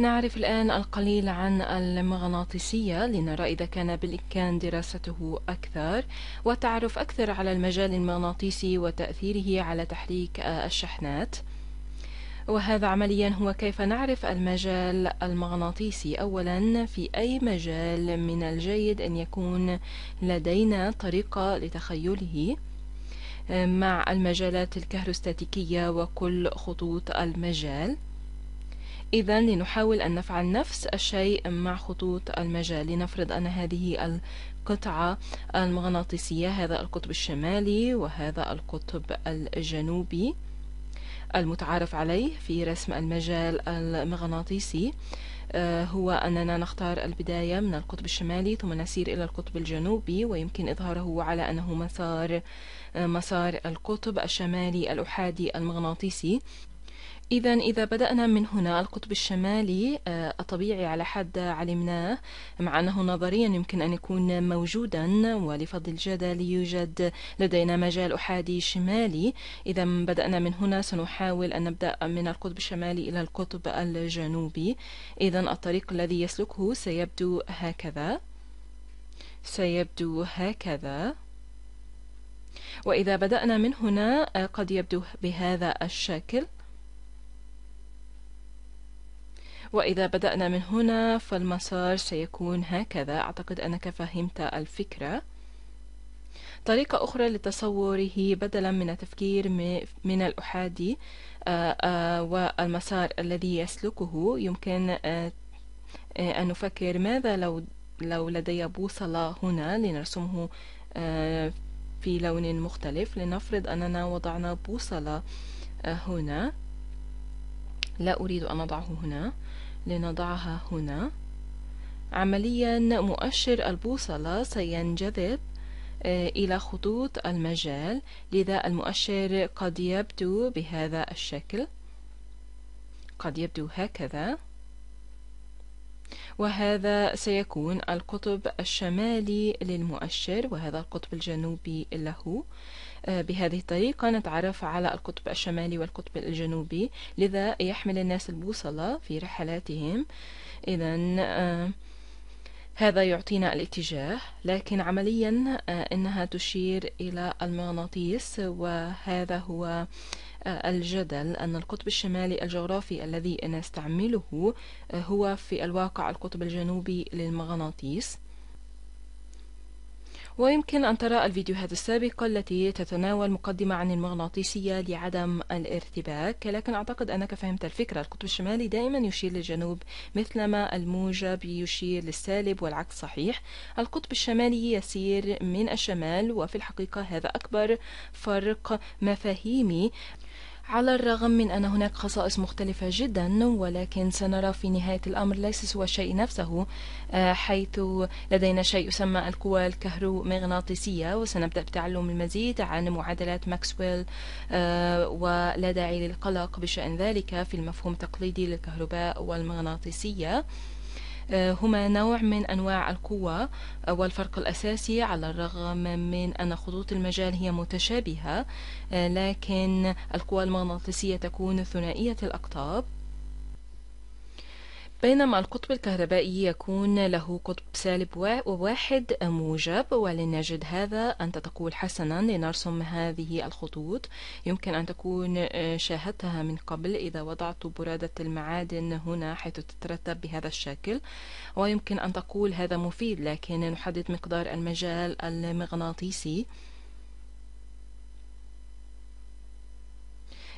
نعرف الآن القليل عن المغناطيسية لنرى إذا كان بالإمكان دراسته أكثر والتعرف أكثر على المجال المغناطيسي وتأثيره على تحريك الشحنات. وهذا عمليا هو كيف نعرف المجال المغناطيسي. أولا في أي مجال من الجيد أن يكون لدينا طريقة لتخيله؟ مع المجالات الكهروستاتيكية وكل خطوط المجال. إذا لنحاول أن نفعل نفس الشيء مع خطوط المجال. لنفرض أن هذه القطعة المغناطيسية هذا القطب الشمالي وهذا القطب الجنوبي المتعارف عليه في رسم المجال المغناطيسي هو أننا نختار البداية من القطب الشمالي ثم نسير إلى القطب الجنوبي ويمكن إظهاره على أنه مسار مسار القطب الشمالي الأحادي المغناطيسي. إذا إذا بدأنا من هنا القطب الشمالي الطبيعي على حد علمناه مع أنه نظريا يمكن أن يكون موجودا ولفضل الجدل يوجد لدينا مجال أحادي شمالي. إذا بدأنا من هنا سنحاول أن نبدأ من القطب الشمالي إلى القطب الجنوبي. إذا الطريق الذي يسلكه سيبدو هكذا. سيبدو هكذا. وإذا بدأنا من هنا قد يبدو بهذا الشكل. وإذا بدأنا من هنا فالمسار سيكون هكذا. أعتقد أنك فهمت الفكرة. طريقة أخرى لتصوره بدلا من التفكير من الأحادي والمسار الذي يسلكه يمكن أن نفكر ماذا لو لو لدي بوصلة هنا لنرسمه في لون مختلف. لنفرض أننا وضعنا بوصلة هنا. لا أريد أن أضعه هنا. لنضعها هنا. عمليا مؤشر البوصلة سينجذب إلى خطوط المجال لذا المؤشر قد يبدو بهذا الشكل. قد يبدو هكذا. وهذا سيكون القطب الشمالي للمؤشر وهذا القطب الجنوبي له. بهذه الطريقة نتعرف على القطب الشمالي والقطب الجنوبي لذا يحمل الناس البوصلة في رحلاتهم. إذا هذا يعطينا الاتجاه لكن عمليا إنها تشير إلى المغناطيس وهذا هو الجدل أن القطب الشمالي الجغرافي الذي نستعمله هو في الواقع القطب الجنوبي للمغناطيس. ويمكن أن ترى الفيديوهات السابقة التي تتناول مقدمة عن المغناطيسية لعدم الارتباك لكن أعتقد أنك فهمت الفكرة. القطب الشمالي دائما يشير للجنوب مثلما الموجب يشير للسالب والعكس صحيح. القطب الشمالي يسير من الشمال وفي الحقيقة هذا أكبر فرق مفاهيمي. على الرغم من أن هناك خصائص مختلفة جدا ولكن سنرى في نهاية الأمر ليس سوى الشيء نفسه حيث لدينا شيء يسمى القوى الكهرومغناطيسية وسنبدأ بتعلم المزيد عن معادلات ماكسويل ولا داعي للقلق بشأن ذلك في المفهوم التقليدي للكهرباء والمغناطيسية. هما نوع من أنواع القوة والفرق الأساسي على الرغم من أن خطوط المجال هي متشابهة لكن القوى المغناطيسية تكون ثنائية الأقطاب. بينما القطب الكهربائي يكون له قطب سالب واحد موجب ولنجد هذا أنت تقول حسنا لنرسم هذه الخطوط. يمكن أن تكون شاهدتها من قبل إذا وضعت برادة المعادن هنا حيث تترتب بهذا الشكل. ويمكن أن تقول هذا مفيد لكن نحدد مقدار المجال المغناطيسي.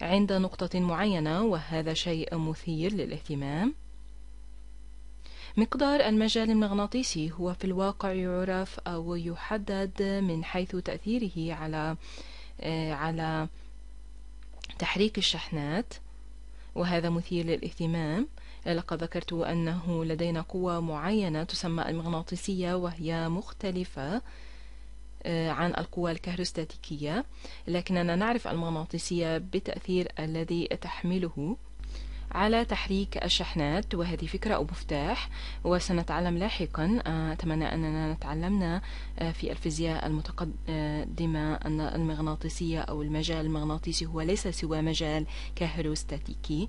عند نقطة معينة وهذا شيء مثير للاهتمام. مقدار المجال المغناطيسي هو في الواقع يعرف أو يحدد من حيث تأثيره على على تحريك الشحنات وهذا مثير للاهتمام. لقد ذكرت أنه لدينا قوة معينة تسمى المغناطيسية وهي مختلفة عن القوى الكهروستاتيكية. لكننا نعرف المغناطيسية بالتأثير الذي تحمله. على تحريك الشحنات. وهذه فكرة أو مفتاح وسنتعلم لاحقا. أتمنى أننا تعلمنا في الفيزياء المتقدمة أن المغناطيسية أو المجال المغناطيسي هو ليس سوى مجال كهروستاتيكي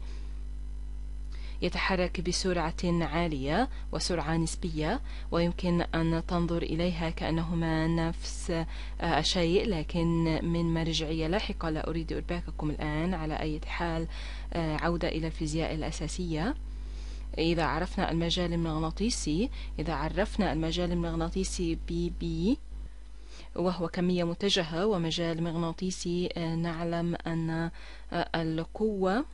يتحرك بسرعة عالية وسرعة نسبية ويمكن أن تنظر إليها كأنهما نفس الشيء. لكن من مرجعية لاحقة لا أريد إرباككم الآن على أي حال عودة إلى الفيزياء الأساسية. إذا عرفنا المجال المغناطيسي إذا عرفنا المجال المغناطيسي بي بي وهو كمية متجهة ومجال مغناطيسي نعلم أن القوة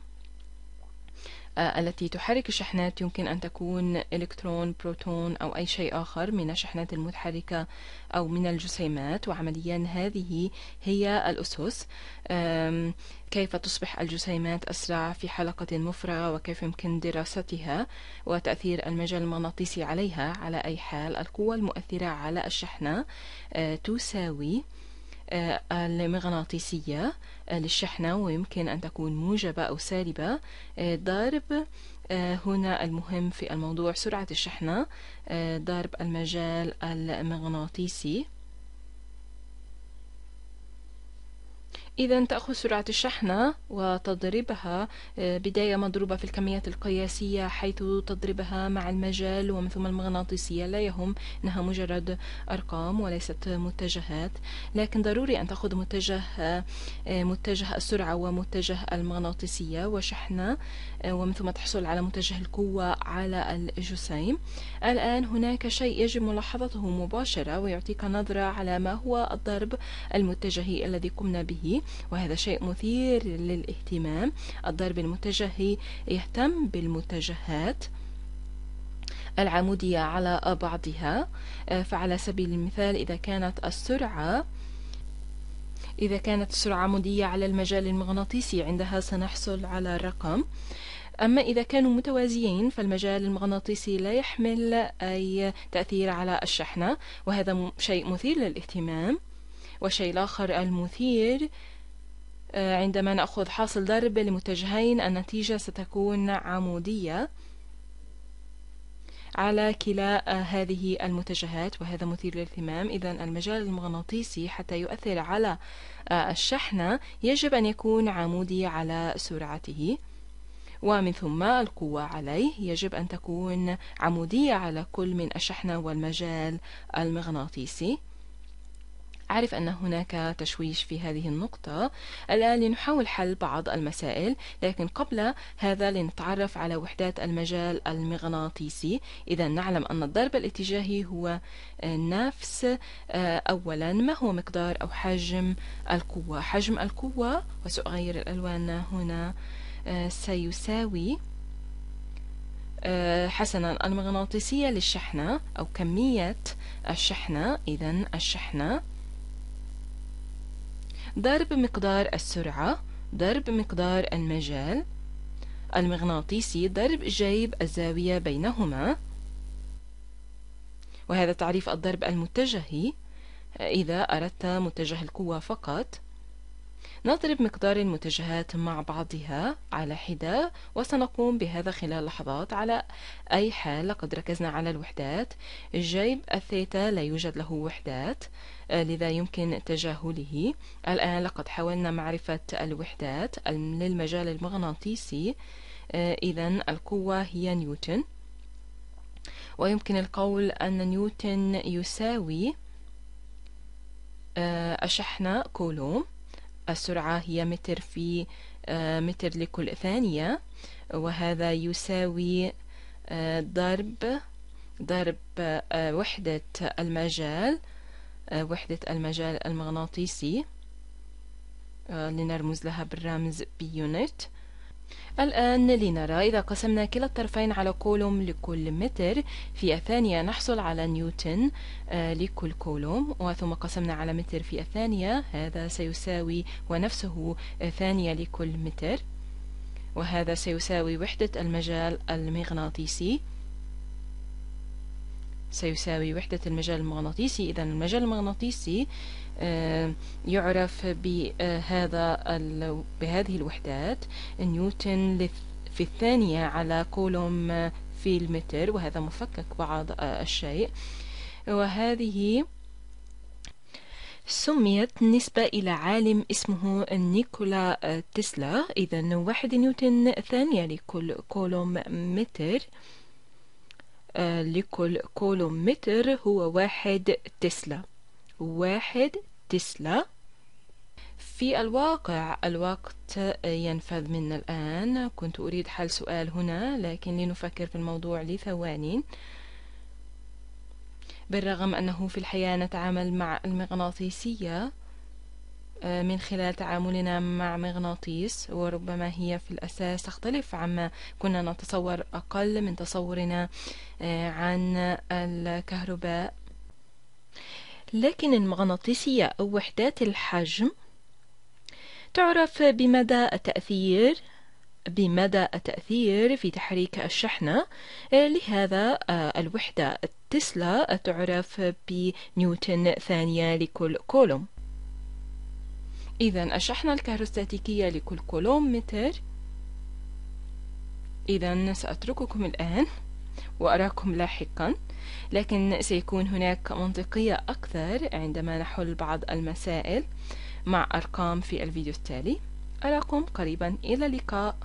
التي تحرك الشحنات يمكن أن تكون إلكترون بروتون أو أي شيء آخر من الشحنات المتحركة أو من الجسيمات. وعمليا هذه هي الأسس. كيف تصبح الجسيمات أسرع في حلقة مفرغة وكيف يمكن دراستها وتأثير المجال المغناطيسي عليها؟ على أي حال القوة المؤثرة على الشحنة تساوي المغناطيسية للشحنة ويمكن أن تكون موجبة أو سالبة. ضرب هنا المهم في الموضوع سرعة الشحنة. ضرب المجال المغناطيسي. إذا تأخذ سرعة الشحنة وتضربها آه، بداية مضروبة في الكميات القياسية حيث تضربها مع المجال ومن ثم المغناطيسية لا يهم إنها مجرد أرقام وليست متجهات. لكن ضروري أن تأخذ متجه آه، متجه السرعة ومتجه المغناطيسية وشحنة آه، ومن ثم تحصل على متجه القوة على الجسيم. الآن هناك شيء يجب ملاحظته مباشرة ويعطيك نظرة على ما هو الضرب المتجهي الذي قمنا به. وهذا شيء مثير للاهتمام. الضرب المتجهي يهتم بالمتجهات العمودية على بعضها. فعلى سبيل المثال إذا كانت السرعة إذا كانت السرعة عمودية على المجال المغناطيسي عندها سنحصل على الرقم. أما إذا كانوا متوازيين فالمجال المغناطيسي لا يحمل أي تأثير على الشحنة وهذا شيء مثير للاهتمام. والشيء الآخر المثير آه، عندما نأخذ حاصل ضرب لمتجهين النتيجة ستكون عمودية على كلا آه، هذه المتجهات وهذا مثير للاهتمام. إذا المجال المغناطيسي حتى يؤثر على آه، الشحنة يجب أن يكون عمودي على سرعته. ومن ثم القوة عليه يجب أن تكون عمودية على كل من الشحنة والمجال المغناطيسي. أعرف أن هناك تشويش في هذه النقطة. الآن لنحاول حل بعض المسائل لكن قبل هذا لنتعرف على وحدات المجال المغناطيسي. إذا نعلم أن الضرب الاتجاهي هو نفس آه، أولا ما هو مقدار أو حجم القوة؟ حجم القوة وسأغير الألوان هنا آه، سيساوي آه، حسنا المغناطيسية للشحنة أو كمية الشحنة. إذا الشحنة ضرب مقدار السرعة ضرب مقدار المجال. المغناطيسي ضرب جيب الزاوية بينهما. وهذا تعريف الضرب المتجهي. إذا أردت متجه القوة فقط نضرب مقدار المتجهات مع بعضها على حدة وسنقوم بهذا خلال لحظات على أي حال. لقد ركزنا على الوحدات. جيب الثيتا لا يوجد له وحدات آه، لذا يمكن تجاهله. الآن لقد حاولنا معرفة الوحدات للمجال المغناطيسي. آه، إذا القوة هي نيوتن. ويمكن القول أن نيوتن يساوي آه، الشحنة كولوم. السرعة هي متر في متر لكل ثانية. وهذا يساوي ضرب ضرب وحدة المجال وحدة المجال المغناطيسي لنرمز لها بالرمز ب unit. الآن لنرى إذا قسمنا كلا الطرفين على كولوم لكل متر. في الثانية نحصل على نيوتن لكل كولوم وثم قسمنا على متر في الثانية. هذا سيساوي ونفسه ثانية لكل متر. وهذا سيساوي وحدة المجال المغناطيسي. سيساوي وحدة المجال المغناطيسي. إذا المجال المغناطيسي آه، يعرف بهذا بهذه الوحدات نيوتن في الثانية على كولوم في المتر وهذا مفكك بعض الشيء. وهذه سميت نسبة إلى عالم اسمه نيكولا تسلا. إذا واحد نيوتن ثانية لكل كولوم متر. لكل كولوم متر هو واحد تسلا. واحد تسلا. في الواقع الوقت ينفذ منا الآن. كنت أريد حل سؤال هنا لكن لنفكر في الموضوع لثواني. بالرغم أنه في الحياة نتعامل مع المغناطيسية من خلال تعاملنا مع مغناطيس وربما هي في الأساس تختلف عما كنا نتصور أقل من تصورنا آه، عن الكهرباء. لكن المغناطيسية أو وحدات الحجم تعرف بمدى التأثير بمدى التأثير في تحريك الشحنة. آه، لهذا الوحدة تسلا تعرف بنيوتن ثانية لكل كولوم. إذا الشحنة الكهروستاتيكية لكل كولوم متر إذا سأترككم الآن وأراكم لاحقا لكن سيكون هناك منطقية أكثر عندما نحل بعض المسائل مع أرقام في الفيديو التالي. أراكم قريبا إلى اللقاء.